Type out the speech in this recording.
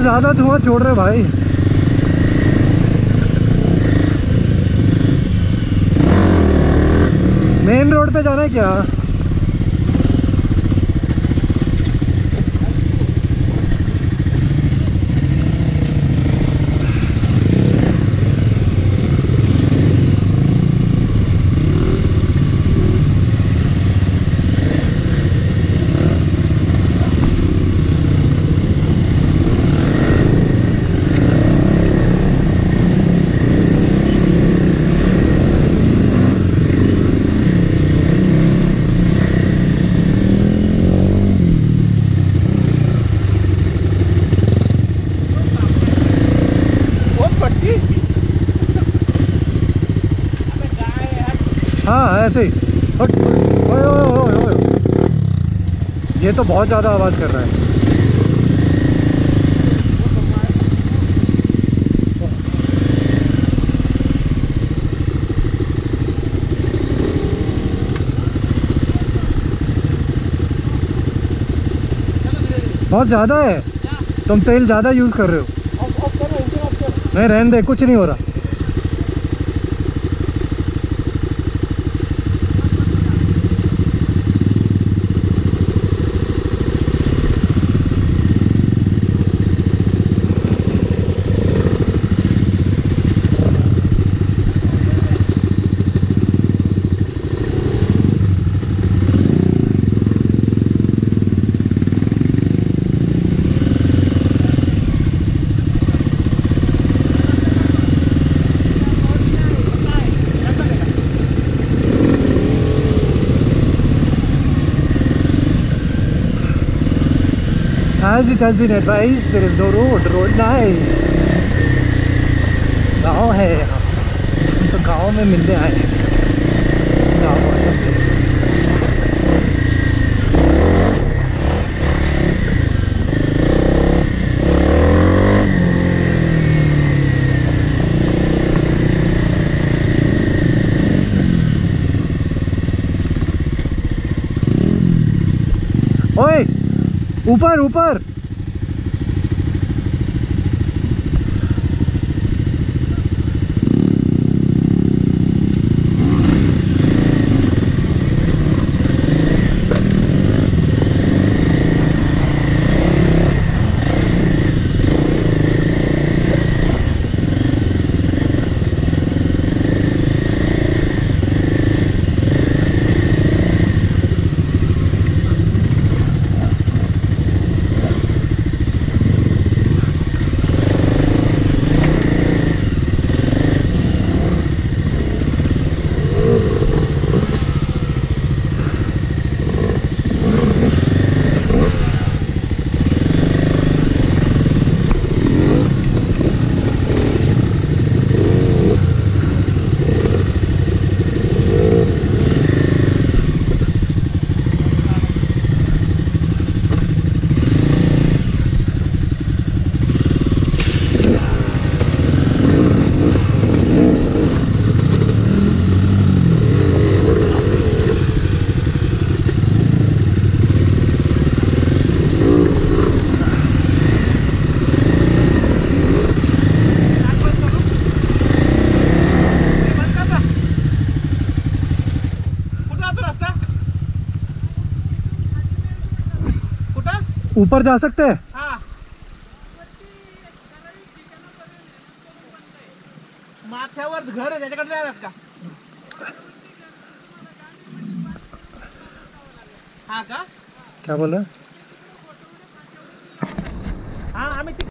ज़्यादा धुआँ छोड़ रहे भाई। मेन रोड पे जाना है क्या? पट्टी। हाँ ऐसे ही। ये तो बहुत ज़्यादा आवाज़ कर रहा है। बहुत ज़्यादा है। तुम तेल ज़्यादा यूज़ कर रहे हो। नहीं रहने दे कुछ नहीं हो रहा। As it has been advised, there is no road. Road nice. गाँव है यहाँ हम तो गाँव में मिलने आए हैं गाँव ऊपर ऊपर। ऊपर जा सकते हैं? हा। माथ्यावर घर आहे त्याच्याकडे जाणार का? हा का? क्या बोला?